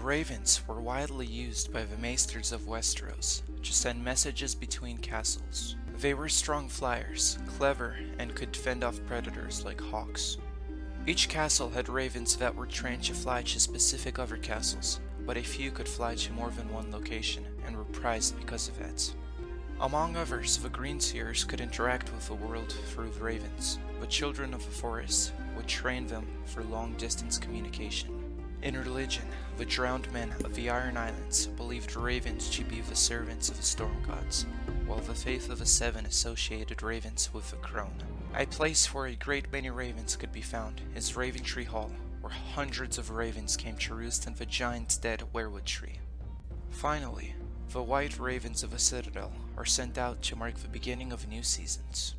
ravens were widely used by the maesters of Westeros to send messages between castles. They were strong flyers, clever, and could fend off predators like hawks. Each castle had ravens that were trained to fly to specific other castles, but a few could fly to more than one location and were prized because of that. Among others, the Greenseers could interact with the world through the ravens, but Children of the Forest would train them for long distance communication. In religion, the drowned men of the Iron Islands believed ravens to be the servants of the storm gods, while the faith of the Seven associated ravens with the crone. A place where a great many ravens could be found is Raventree Hall, where hundreds of ravens came to roost in the giant dead weirwood tree. Finally, the white ravens of the Citadel are sent out to mark the beginning of new seasons.